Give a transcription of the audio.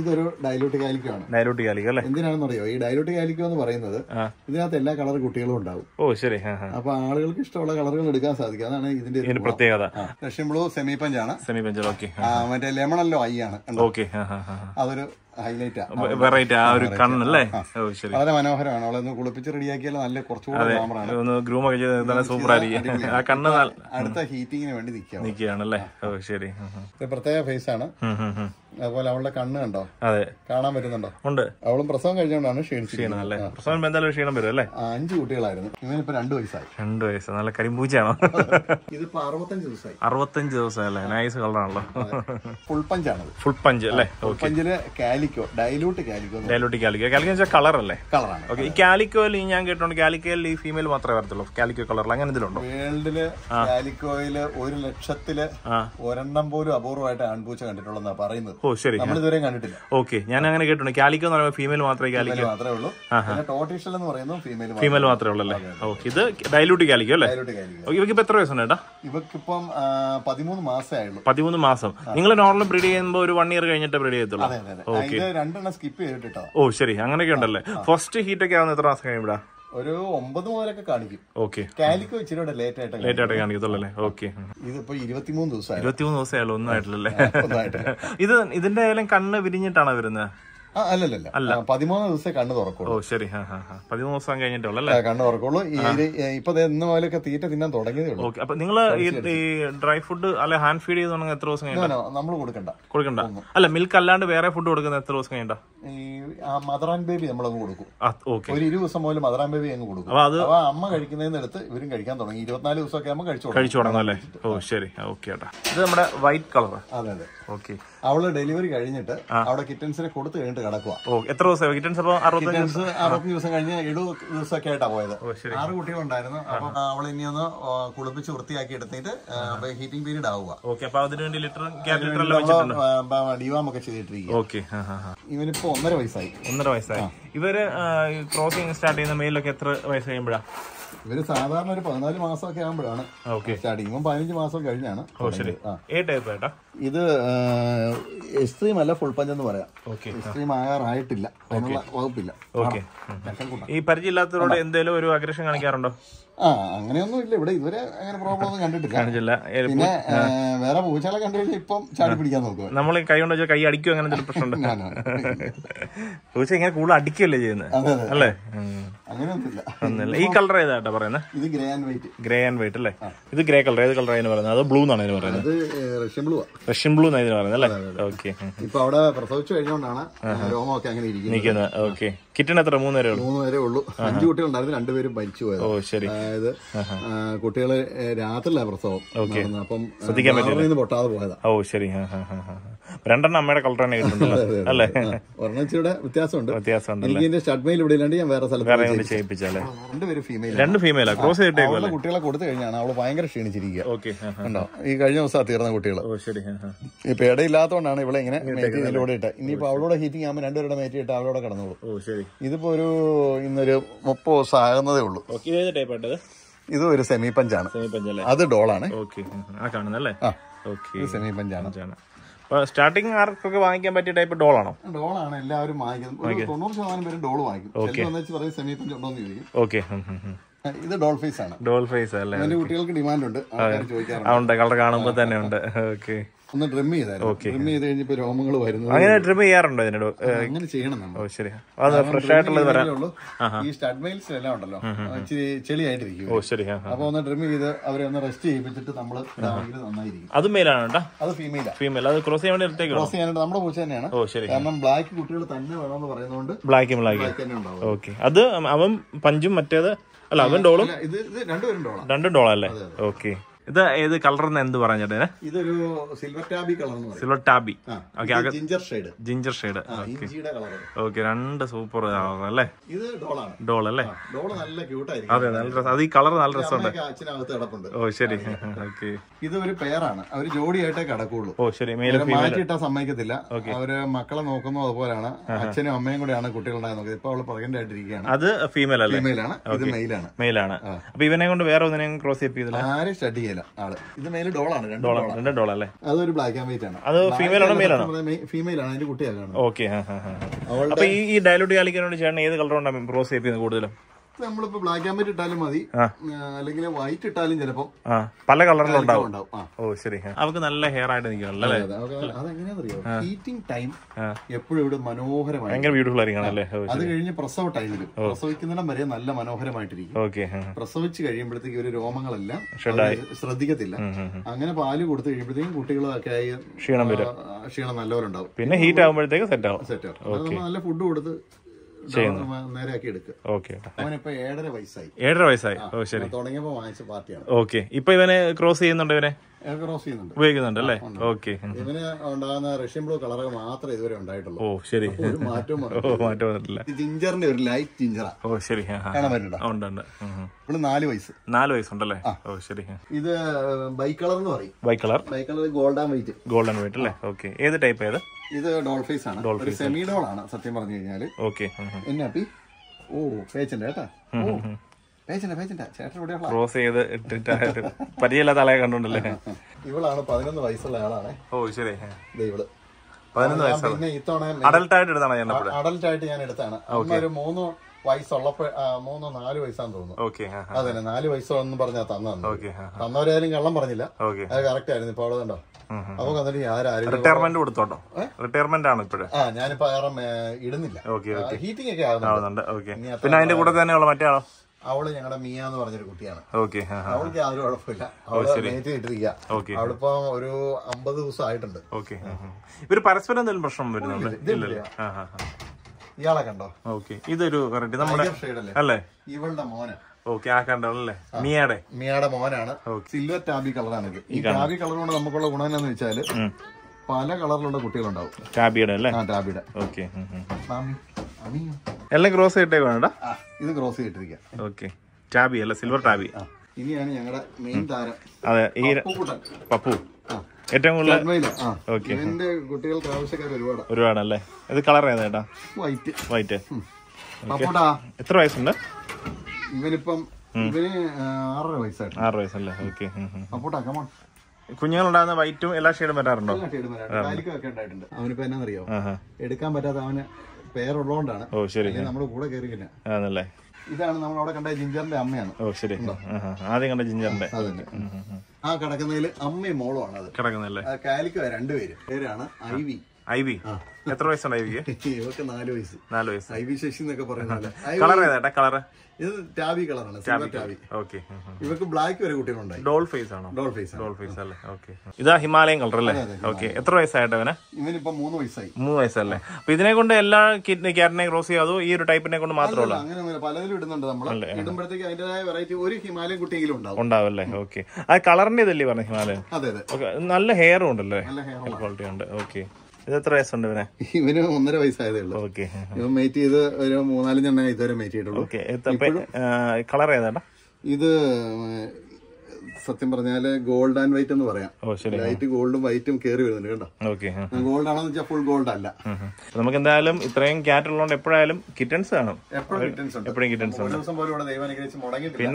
ഇതൊരു dilute ആലിക്കാണ് Dalot Alikka അല്ലേ? എന്തിനാണെന്നറിയോ? ഈ ഡയലൂട്ട് കാലിക്കോ എന്ന് പറയുന്നത് ഇതിനകത്ത് എല്ലാ കളർ കുട്ടികളും ഉണ്ടാവും. ഓ ശരി. അപ്പൊ ആളുകൾക്ക് ഇഷ്ടമുള്ള കളറുകൾ എടുക്കാൻ സാധിക്കും. അതാണ് ഇതിന്റെ പ്രത്യേകത. Russian blue semi പഞ്ചാണ്. Semi punch okay. മറ്റേ മറ്റേ അല്ലോ ഐ ആണ്? ഓക്കെ. അതൊരു ഹൈലൈറ്റ് ആണ് വെറൈറ്റി ആ ഒരു കണ്ണല്ലേ? വളരെ മനോഹരമാണ്. അവളെ കുളിപ്പിച്ച് റെഡിയാക്കിയാൽ നല്ല കുറച്ചുകൂടെ ഒന്ന് ഗ്രൂം ഒക്കെ ചെയ്ത് നല്ല സൂപ്പർ ആയിരിക്കും ആ കണ്ണ് അടുത്ത ഹീറ്റിങ്ങിന് വേണ്ടി നിൽക്കുക നിൽക്കുകയാണല്ലേ ഓ ശരി. പ്രത്യേക ഫേസ് ആണ്. അതുപോലെ അവളുടെ കണ്ണ് കണ്ടോ? അതെ. കാണാൻ പറ്റുന്നുണ്ടോ? ഉണ്ട്. അവളും പ്രസവം കഴിഞ്ഞുകൊണ്ടാണ് ക്ഷീണം അല്ലേ പ്രസവം എന്തായാലും ക്ഷീണം വരും അല്ലേ അഞ്ച് കുട്ടികളായിരുന്നു. ഇവനിപ്പോ രണ്ടു വയസ്സായി. രണ്ട് വയസ്സ്. നല്ല കരിമ്പൂച്ചയാണോ? ഇതിപ്പോ അറുപത്തഞ്ച് ദിവസമായി. അറുപത്തഞ്ച് ദിവസം അല്ലേ നൈസ് കളറാണല്ലോ ഫുൾ പഞ്ച് ആണ് ഫുൾ പഞ്ച് അല്ലേ? പഞ്ചിൽ പഞ്ചിൽ calico dilute calico dilute calico. Calico വെച്ചാൽ കളർ അല്ലേ? കളറാണ് ഓക്കെ ഈ കാലിക്കോയിൽ ഞാൻ കേട്ടോണ്ട് കാലിക്കോയിൽ ഈ ഫീമെയിൽ മാത്രമേ വരത്തുള്ളൂ. കാലിക്കോ കളറിൽ അങ്ങനെ എന്തെങ്കിലും വേൾഡിൽ കാലിക്കോയിൽ ഒരു ലക്ഷത്തിൽ ഒരെണ്ണം പോലും അപൂർവമായിട്ട് ആൺപൂച്ച കണ്ടിട്ടുള്ളതെന്നാ പറയുന്നത്. ഓ ശരി. നമ്മൾ ഇതുവരെ കണ്ടിട്ടില്ല. ഓക്കെ ഞാൻ അങ്ങനെ കേട്ടിട്ടുണ്ട്. കാലിക്കോ എന്ന് പറയുമ്പോൾ ഫീമെയിൽ മാത്രമേ കാലിക്കോ മാത്രമേ ഉള്ളൂ. പിന്നെ ടോട്ടീഷ്യൽ എന്ന് പറയുന്നത് ഫീമെയിൽ ഫീമെയിൽ മാത്രമേ ഉള്ളൂ അല്ലേ ഓക്കെ ഇത് ഡൈലൂട്ട് കാലിക്കോ അല്ലേ? Dilute calico. ഇവർക്ക് എത്ര വയസ്സാണ് ഏട്ടാ? ഇവക്കിപ്പം പതിമൂന്ന് മാസമേ ആയുള്ളൂ. പതിമൂന്ന് മാസം. നിങ്ങൾ നോർമൽ ബ്രീഡ് ചെയ്യുമ്പോൾ ഒരു വൺ ഇയർ കഴിഞ്ഞിട്ട് ബ്രീഡ് ചെയ്യത്തുള്ളൂ. അതെ രണ്ടെണ്ണം സ്കിപ്പ് ചെയ്തിട്ടോ ഓ ശരി. അങ്ങനെയൊക്കെ ഉണ്ടല്ലേ? ഫസ്റ്റ് ഹീറ്റ് ഒക്കെ ആവുന്ന എത്ര മാസം കഴിയുമ്പോഴാ ഒരു ഒമ്പത് മുതലൊക്കെ കാണിക്കും. ഓക്കെ. കാലിക്കോ ഇച്ചിരി ലേറ്റ് ആയിട്ട് ലേറ്റ് ആയിട്ട് കാണിക്കത്തുള്ളൂ അല്ലേ ഓക്കെ. ഇതിപ്പോ ഇരുപത്തിമൂന്ന് ദിവസം ഇരുപത്തിമൂന്ന് ദിവസം ആയാലും ഒന്നും ആയിട്ടില്ലല്ലേ? ഇത് ഇതിന്റെ ആയാലും കണ്ണ് വിരിഞ്ഞിട്ടാണോ വരുന്നത്? അല്ലല്ല അല്ല. പതിമൂന്ന് ദിവസമേ കണ്ണ് തുറക്കുള്ളൂ. ഓ ശരി. പതിമൂന്ന് ദിവസം കഴിഞ്ഞിട്ടുള്ളൂ അല്ലേ? കണ്ണ് തുറക്കുള്ളൂ. ഇപ്പൊ ഇന്ന് മുതലൊക്കെ തീറ്റ തിന്നാൻ തുടങ്ങിയതേ അപ്പൊ നിങ്ങൾ ഈ ഡ്രൈ ഫുഡ് അല്ലെ ഹാൻഡ് ഫീഡ് ചെയ്ത് എത്ര ദിവസം കഴിഞ്ഞാൽ നമ്മൾ കൊടുക്കണ്ട. കൊടുക്കണ്ട. അല്ല മിൽക്ക് അല്ലാണ്ട് വേറെ ഫുഡ് കൊടുക്കുന്ന എത്ര ദിവസം കഴിഞ്ഞാ ഈ മദർ ആൻഡ് ബേബി നമ്മളങ്ങ് കൊടുക്കും. ഒരു ഇരുപത് ദിവസം മുതൽ ആൻഡ് ബേബി അങ്ങ് കൊടുക്കും. അപ്പൊ അമ്മ കഴിക്കുന്നതിന് അടുത്ത് ഇവരും കഴിക്കാൻ തുടങ്ങി. ഇരുപത്തിനാല് ദിവസമൊക്കെ ആകുമ്പോൾ കഴിച്ചു കഴിച്ചു തുടങ്ങും അല്ലേ? ഓ ശരി. ഓക്കെ ഏട്ടാ. ഇത് നമ്മുടെ വൈറ്റ് കളർ അതെ അതെ. ഓക്കെ. അവൾ ഡെലിവറി കഴിഞ്ഞിട്ട് അവിടെ കിറ്റൻസിനെ കൊടുത്തു കഴിഞ്ഞിട്ട് കിടക്കുക എത്ര ദിവസം കിറ്റൻസ് കിറ്റൻസ് അറുപത്തഞ്ച് ദിവസം? കഴിഞ്ഞ് എഴുപത് ദിവസമൊക്കെ ആയിട്ടാ പോയത് ആറ് കുട്ടികളുണ്ടായിരുന്നു. അപ്പൊ അവൾ ഇനി ഒന്ന് കുളിപ്പിച്ച് വൃത്തിയാക്കി എടുത്തിട്ട് ഹീറ്റിംഗ് പീരീഡ് ആവുക ഡിവാം ഒക്കെ ചെയ്തിട്ടിരിക്കും ഇവനിപ്പോ ഒന്നര വയസ്സായി. ഒന്നര വയസ്സായി. ഇവർ ക്രോസിംഗ് സ്റ്റാർട്ട് ചെയ്യുന്ന മെയിലൊക്കെ എത്ര വയസ്സ് കഴിയുമ്പോഴാ? ഇവർ സാധാരണ ഒരു പതിനാല് മാസമൊക്കെ ആകുമ്പോഴാണ് സ്റ്റാർട്ടിങ് ഇപ്പം പതിനഞ്ച് മാസം കഴിഞ്ഞാണ് ഇത് എക്സ്ട്രീം അല്ല ഫുൾ പഞ്ച് എന്ന് പറയാം. എക്സ്ട്രീം ആകാറായിട്ടില്ല. അതിനുള്ള വകുപ്പില്ല. ഈ പരിചയമില്ലാത്തവരോട് എന്തെങ്കിലും ഒരു അഗ്രഷൻ കാണിക്കാറുണ്ടോ? ആ അങ്ങനെയൊന്നും ഇല്ല ഇവിടെ ഇതുവരെ അങ്ങനെ പ്രോബ്ലം ഒന്നും കണ്ടിട്ടില്ല. കാണിച്ചില്ല പിന്നെ വേറെ പൂച്ചകളെ കണ്ടു കഴിഞ്ഞാൽ ഇപ്പം ചാടി പിടിക്കാൻ നോക്കുക നമ്മൾ കൈ കൊണ്ട് വെച്ചാൽ കൈ അടിക്കും അങ്ങനെ എന്തെങ്കിലും പ്രശ്നമുണ്ടോ? പൂച്ച ഇങ്ങനെ കൂടുതൽ അടിക്കുകയല്ലേ ചെയ്യുന്നത് അല്ലേ? അങ്ങനെ അങ്ങനെയൊന്നുമില്ല ഈ കളർ ഏതാട്ടാ പറയുന്നത്? ഇത് grey and white. Grey and white അല്ലേ? ഇത് ഗ്രേ കളർ. ഏത് കളർ ആയിരുന്നു പറയുന്നത്? അത് ബ്ലൂ എന്നാണ് ഇതിന് പറയുന്നത്? അത് റഷ്യൻ ബ്ലൂ റഷ്യൻ ബ്ലൂ എന്നാണ് ഇതിന് പറയുന്നത് അല്ലേ? ഓക്കെ. ഇപ്പൊ അവിടെ പ്രസവിച്ചു കഴിഞ്ഞുകൊണ്ടാണ് രോമൊക്കെ അങ്ങനെ ഇരിക്കുന്നത്. ഓക്കെ. കിറ്റൺ എത്ര മൂന്ന് വരെ ഉള്ളൂ. മൂന്ന് വരെ ഉള്ളൂ കുട്ടികൾ കുട്ടികളുണ്ടായിരുന്നു രണ്ടുപേരും മരിച്ചു പോയത്. ഓ ശരി. അതായത് കുട്ടികൾ രാത്രിയിലാണ് പ്രസവം. അപ്പം ശ്രദ്ധിക്കാൻ പറ്റില്ല. പൊട്ടാതെ പോയതാ. ഓ ശരി. രണ്ടെണ്ണം അമ്മയുടെ കളർ തന്നെ കിട്ടുന്നുണ്ടല്ലോ അല്ലേ? ഒരെണ്ണം ഇച്ചിരിയുടെ വ്യത്യാസമുണ്ട്. വ്യത്യാസമുണ്ട് എനിക്ക് ഇതിന്റെ ഷഡ്മയിൽ ഇവിടെ ഇല്ലാണ്ട് ഞാൻ വേറെ സ്ഥലത്ത് വേറെ ചെയ്യിപ്പിച്ചല്ലേ രണ്ടുപേരും ഫീമെയിൽ രണ്ട് ഫീമെയിലാ ക്രോസ് ചെയ്തിട്ടേക്കും കുട്ടികളെ കൊടുത്തു കഴിഞ്ഞാണ്. അവൾ ഭയങ്കര ക്ഷീണിച്ചിരിക്കുക ഓക്കെ ഉണ്ടോ ഈ കഴിഞ്ഞ ദിവസം തീർന്ന കുട്ടികൾ ഓ ശരി ഇപ്പൊ ഇടയില്ലാത്തതുകൊണ്ടാണ് ഇവിടെ ഇങ്ങനെ മേറ്റ് ഇതിലൂടെ ഇട്ട് ഇനിയിപ്പോ അവളോട് ഹീറ്റിംഗ് ആകുമ്പോൾ രണ്ടുപേരുടെ മേറ്റ് ഇട്ട് അവളോടെ കിടന്നോളൂ. ഓ ശരി ഇതിപ്പോ ഒരു ഇന്നൊരു മുപ്പത് ദിവസം ആകുന്നതേ ഉള്ളൂ. ഓക്കെ ഇത് ഏത് ടൈപ്പ് ആയിട്ടത് ഇത്? ഒരു സെമി പഞ്ചാണ് സെമി പഞ്ചല്ലേ അത് ഡോളാണ് ഓക്കെ ആ കാണുന്നല്ലേ. ഓക്കെ സെമി പഞ്ചാണ് സ്റ്റാർട്ടിങ് ആർക്കൊക്കെ വാങ്ങിക്കാൻ പറ്റിയ ടൈപ്പ് ഡോൾ ആണോ? ഡോൾ ആണ് എല്ലാവരും വാങ്ങിക്കുന്നത് തൊണ്ണൂറ് ശതമാനം പേര് ഡോൾ വാങ്ങിക്കും. സെമി പഞ്ച് ഉണ്ടോ എന്ന് ചോദിക്കും. ഓക്കെ ഇത് ഡോൾഫേസ് ആണ് ഡോൾഫേസ് അല്ലേ എന്റെ കുട്ടികൾക്ക് ഡിമാൻഡ് ഉണ്ട് ഉണ്ട്. കളർ കാണുമ്പോ തന്നെ ഉണ്ട്. ഓക്കെ. ഒന്ന് ട്രിം ചെയ്തായിരുന്നു. ഡ്രിം ചെയ്ത് കഴിഞ്ഞപ്പോ രോമങ്ങൾ വരുന്നു അങ്ങനെ ട്രിം ചെയ്യാറുണ്ടോ ഇതിനോട് അങ്ങനെ ചെയ്യണം നമ്മൾ. ശരി അത് ഫ്രഷ് ആയിട്ടുള്ളത് വരാം. ഈ സ്റ്റഡ് മെയിൽസ് എല്ലാം ഉണ്ടല്ലോ ഇച്ചിരി ചെളിയായിട്ടിരിക്കും ഓ ശരി അപ്പോൾ അപ്പൊ ഒന്ന് ട്രിം ചെയ്ത് അവരെ ഒന്ന് റെസ്റ്റ് ചെയ്യിപ്പിച്ചിട്ട് നമ്മൾ നന്നായിരിക്കും. അത് മെയിലാണ് കേട്ടോ? അത് ഫീമെയിൽ ഫീമെയിൽ അത് ക്രോസ് ചെയ്യാൻ വേണ്ടി ക്രോസ് ചെയ്യാനായിട്ട് നമ്മുടെ പൂച്ച തന്നെയാണ്. ഓ ശരി കാരണം ബ്ലാക്ക് കുട്ടികൾ തന്നെ വേണമെന്ന് പറയുന്നതുകൊണ്ട് ബ്ലാക്കും ബ്ലാക്ക് തന്നെ ഉണ്ടാവും ഓക്കെ. അത് അവൻ പഞ്ചും മറ്റേത് അല്ല അതും ഡോളും? രണ്ടും ഡോളല്ലേ ഓക്കെ. ഇത് ഏത് കളർ എന്ത് പറഞ്ഞേ ഇതൊരു silver tabby colour silver tabby ഇത് ginger shade ginger shade okay രണ്ട് സൂപ്പർ അല്ലേ? ഇത് ഡോളാണ് ഡോൾ അല്ലേ? ഡോൾ നല്ല ക്യൂട്ടായിരിക്കും അതെ നല്ല രസം. അത് ഈ കളർ നല്ല രസമുണ്ട്. അച്ഛനകത്ത് കിടപ്പുണ്ട്. ഓ ശരി. ഓക്കെ ഇത് ഒരു പെയറാണ് അവർ ജോഡിയായിട്ടേ കിടക്കുള്ളൂ. ഓ ശരി. മാറ്റിയിട്ടാ സമ്മതിക്കത്തില്ല. അവർ മക്കളെ നോക്കുന്നു അതുപോലെയാണ് അച്ഛനും അമ്മയും കൂടെയാണ് കുട്ടികളുണ്ടായി നോക്കുന്നത്. ഇപ്പൊ അവൾ പ്രഗ്നന്റ് ആയിട്ടിരിക്കുകയാണ്. അത് ഫീമെയിൽ അല്ലേ? ഫീമെയിലാണ് ഇത് മെയിലാണ് മെയിലാണ് അപ്പൊ ഇവനെ കൊണ്ട് വേറെ ഒന്നിനെയും ക്രോസ് ചെയ്യാൻ ആരും സ്റ്റഡി മെയിൽ ആൾ. ഇത് ഡോളാണ് രണ്ട് ഡോളാണ് രണ്ട് ഡോളർ അല്ലേ? അതൊരു ബ്ലാക്ക് ആൻഡ് വൈറ്റ് ആണ്. അത് ഫീമെയിൽ ആണോ മെയിൽ ആണോ? ഫീമെയിൽ ആണ് അതിന്റെ കുട്ടിയാണ് ഓക്കെ അപ്പൊ ഈ ഈ ഡയലോട്ട് കാലിക്കാനോട് ചേട്ടൻ ഏത് കളർ കൊണ്ടാണ് ക്രോസ് ചെയ്യുന്നത് കൂടുതലും? നമ്മളിപ്പോ ബ്ലാക്ക് ആൻഡ് വൈറ്റ് ഇട്ടാലും മതി. അല്ലെങ്കിൽ വൈറ്റ് ഇട്ടാലും ചിലപ്പോ പല കളറിലുണ്ടാവും ഉണ്ടാവും. ഓ ശരി അവർക്ക് നല്ല ഹെയർ ആയിട്ട് നിൽക്കണം അല്ലേ? അതെങ്ങനെയാണെന്നറിയോ? ഹീറ്റിംഗ് ടൈം എപ്പോഴും ഇവിടെ മനോഹരമായി ഭയങ്കര ബ്യൂട്ടിഫുൾ ആയിരിക്കണം അല്ലേ? ഓ അത് കഴിഞ്ഞ് പ്രസവ ടൈമിൽ പ്രസവിക്കുന്നിടം വരെ നല്ല മനോഹരമായിട്ടിരിക്കും. ഓക്കെ പ്രസവിച്ച് കഴിയുമ്പോഴത്തേക്ക് ഒരു രോമങ്ങളെല്ലാം ശ്രദ്ധിക്കത്തില്ല. അങ്ങനെ പാൽ കൊടുത്തു കഴിയുമ്പോഴത്തേക്കും കുട്ടികളൊക്കെ ആയി ക്ഷീണം വരും. ക്ഷീണം നല്ലപോലെ ഉണ്ടാവും. പിന്നെ ഹീറ്റ് ആകുമ്പോഴത്തേക്ക് സെറ്റ് ആവും. സെറ്റ് ആവും. നല്ല ഫുഡ് കൊടുത്ത് നേരെയാക്കി എടുക്കുക ഓക്കെ അവനിപ്പോ ഏഴര വയസ്സായി. ഏഴര വയസ്സായി. ഓ ശരി. തുടങ്ങിയപ്പോ വാങ്ങിച്ച പാർട്ടിയാണ്. ഓക്കെ. ഇപ്പൊ ഇവനെ ക്രോസ് ചെയ്യുന്നുണ്ട് ഇവനെ? ഉപയോഗിക്കുന്നുണ്ട് അല്ലേ ഓക്കെ. ഇതിന് ഉണ്ടാകുന്ന റഷ്യൻ ബ്ലൂ കളറുകൾ മാത്രമേ ഇതുവരെ ഉണ്ടായിട്ടുള്ളൂ. ഓ ശരി. മാറ്റവും മാറ്റം വന്നിട്ടില്ല. ഇത് ജിഞ്ചറിന്റെ ഒരു ലൈറ്റ് ജിഞ്ചറാ. ഓ ശരി. ഉണ്ട് ഉണ്ട്. ഇവിടെ നാല് വയസ്സ്. നാല് വയസ്സുണ്ടല്ലേ? ഓ ശരി. ഇത് ബൈ കളർ എന്ന് പറയും. Bi colour? Bi colour golden white. Golden white അല്ലേ? ഓക്കെ. ഏത് ടൈപ്പ് ഏത്? ഇത് ഡോൾഫേസ് ആണ്. ഒരു സെമി ഡോൾ ആണ് സത്യം പറഞ്ഞു കഴിഞ്ഞാൽ. ഓക്കെ. എന്നാ പി ഓ പേച്ചന്റെ കേട്ടാ. ക്രോസ് ചെയ്ത് ഇട്ടിട്ട് പരിചയമില്ലാത്ത ആളെ കണ്ടോണ്ടല്ലേ ഇവളാണ് പതിനൊന്ന് വയസ്സുള്ള ആളാണ്. ഓ ശരി. ദേ ഇവൾ. പതിനൊന്ന് വയസ്സാണ് പിന്നെ ഇത്തവണ അഡൽട്ട് ആയിട്ട് എടുത്താണ് ഞാൻ അപ്പോൾ അഡൽട്ട് ആയിട്ട് ഞാൻ എടുത്താണ്. ഒരു മൂന്ന് വയസ്സുള്ളപ്പോ മൂന്നോ നാല് വയസ്സാന്ന് തോന്നുന്നു. ഓക്കെ അതന്നെ നാല് വയസ്സെന്ന് പറഞ്ഞാ തന്നു ഓക്കെ തന്നവരായാലും കള്ളം പറഞ്ഞില്ല. ഓക്കെ അത് കറക്റ്റ് ആയിരുന്നു. ഇപ്പൊ അവിടെ കണ്ടോ? അപ്പൊ റിട്ടയർമെന്റ് കൊടുത്തോട്ടോ? റിട്ടയർമെന്റ് ആണ് ഇപ്പോഴും. ആ ഞാനിപ്പോ കാരണം ഇടുന്നില്ല. ഹീറ്റിംഗ് ഒക്കെ ആകുന്നുണ്ട് ആവുന്നുണ്ട്. ഓക്കെ പിന്നെ അതിന്റെ കൂടെ തന്നെയുള്ള മറ്റേ അവൾ ഞങ്ങളുടെ മിയ എന്ന് പറഞ്ഞൊരു കുട്ടിയാണ്. അവൾക്ക് യാതൊരു കുഴപ്പമില്ല. അവൾ മേറ്റ് ഇട്ടിരിക്കുക അവളിപ്പോ ഒരു അമ്പത് ദിവസം ആയിട്ടുണ്ട്. ഇവർ പരസ്പരം എന്തെങ്കിലും പ്രശ്നം വരുന്നുണ്ട്? ഇയാളെ കണ്ടോ? ഓക്കെ. ഇതൊരു വെറൈറ്റി നമ്മുടെ അല്ലേ? ഇവളുടെ മോന്. ഓക്കെ ആ കണ്ടല്ലേ മിയാടെ. മിയാടെ മോനാണ്. സിൽവർ ടാബി കളറാണ് ഇത്. ഈ ടാബി കളർ കൊണ്ട് നമുക്കുള്ള ഗുണം എന്താന്ന് വെച്ചാൽ പല കളറിലുള്ള കുട്ടികളുണ്ടാവും. ടാബിയുടെ അല്ലേ? ടാബിയുടെ. ഓക്കെ. എല്ലാം ക്രോസ് ചെയ്തിട്ടേ വേണ്ട ഇത് ക്രോസ് ചെയ്തിട്ടിരിക്കാം ഓക്കെ ടാബി അല്ല സിൽവർ ടാബി ഇനിയാണ് ഞങ്ങളുടെ മെയിൻ താരം. അതെ ഈ പപ്പു. ഏറ്റവും കൂടുതൽ ഓക്കെ ഇവന്റെ കുട്ടികൾക്ക് ആവശ്യക്കാർ ഒരുപാട്. ഒരുപാടല്ലേ? ഇത് കളർ ഏതാ ചേട്ടാ വൈറ്റ് വൈറ്റ് എത്ര വയസ്സുണ്ട്? ഇവനിപ്പം ഇവന് ആറര വയസ്സായിട്ട്. ആറ് വയസ്സല്ലേ? ഓക്കെ പപ്പോട്ടാ കമോൺ കുഞ്ഞുങ്ങളുണ്ടാകുന്ന വൈറ്റും എല്ലാ ഷെയ്ഡും വരാറുണ്ടോ? ഷെയ്ഡും ഉണ്ടായിട്ടുണ്ട്. അവനിപ്പോ എന്നാന്നറിയോ? ആഹാ. എടുക്കാൻ പറ്റാത്ത അവന് പേരുള്ളതുകൊണ്ടാണ്. ഓ ശരി. നമ്മുടെ കൂടെ കയറിയില്ല ആണല്ലേ? ഇതാണ് നമ്മൾ അവിടെ കണ്ട ജിഞ്ചറിന്റെ അമ്മയാണ്. ഓ ശരി. ആദ്യം കണ്ട ജിഞ്ചറിന്റെ. അതന്നെ. ആ കിടക്കുന്നതിൽ അമ്മയും മോളുമാണ് അത്. കിടക്കുന്നല്ലേ കാലിക്ക രണ്ടുപേര്. പേരാണ് ഐ വി. ഐ വി എത്ര വയസ്സുണ്ട് ഐ വിക്ക് ഇവർക്ക് നാല് വയസ്സ്. നാല് വയസ്സ്. ഐ വി ശശി എന്നൊക്കെ പറയുന്നത് കളർ ഏതാ കളർ ഇത് ടാബി കളറാണ് സിൽവർ ടാബി ഓക്കെ. ഇവർക്ക് ബ്ലാക്ക് വരെ കുട്ടികളുണ്ടായി. ഡോൾ ഫേസ് ആണോ? ഡോൾ ഫേസ് ഡോൾ ഫേസ് അല്ലേ ഓക്കെ. ഇതാ ഹിമാലയൻ കളർ അല്ലേ? ഓക്കെ. എത്ര വയസ്സായിട്ട് അവന് ഇവനിപ്പോ മൂന്ന് വയസ്സായി. മൂന്ന് വയസ്സല്ലേ? അപ്പൊ ഇതിനെ കൊണ്ട് എല്ലാ കിഡ്നി ക്യാറ്റിനെ ക്രോസ് ചെയ്യാതോ? ഈ ഒരു ടൈപ്പിനെ കൊണ്ട് മാത്രമേ ഉള്ളൂ? അങ്ങനെ പലതിലും ഇടുന്നുണ്ട് നമ്മൾ ഇടുമ്പോഴത്തേക്ക് അതിന്റേതായ വെറൈറ്റി ഒരു ഹിമാലയൻ കുട്ടിയെങ്കിലും ഉണ്ടാവും. ഉണ്ടാവല്ലേ? ഓക്കെ. ആ കളറിന്റെ ഇതല്ലേ പറഞ്ഞു ഹിമാലയൻ? അതെ അതെ. നല്ല ഹെയറും ഉണ്ടല്ലേ? നല്ല ക്വാളിറ്റി ഉണ്ട്. ഓക്കെ. ഇത് എത്ര വയസ്സുണ്ട് ഇവനെ? ഇവന് ഒന്നര വയസ്സായതേ ഉള്ളൂ. ഓക്കെ ഇവൻ മേറ്റ് ചെയ്ത് ഒരു മൂന്നാലഞ്ചെണ്ണ ഇതുവരെ മേറ്റ് ചെയ്തിട്ടുള്ളൂ. കളർ ഏതാണ്ടാ ഇത് സത്യം പറഞ്ഞാൽ ഗോൾഡ് ആൻഡ് വൈറ്റ് എന്ന് പറയാം. ലൈറ്റ് ഗോൾഡും വൈറ്റും കേറി വരുന്നുണ്ട് കേട്ടോ. ഓക്കെ ഗോൾഡ് ആണെന്ന് വെച്ചാൽ ഫുൾ ഗോൾഡ് അല്ല. നമുക്ക് എന്തായാലും ഇത്രയും ക്യാറ്റ് ഉള്ളതുകൊണ്ട് എപ്പോഴായാലും കിറ്റൻസ് കാണും. എപ്പോഴും കിറ്റൻസ് എപ്പോഴും കിറ്റൻസ് ദിവസം പോലും ഇവിടെ ദൈവം അനുഗ്രഹിച്ച് മുടങ്ങിയിട്ടില്ല.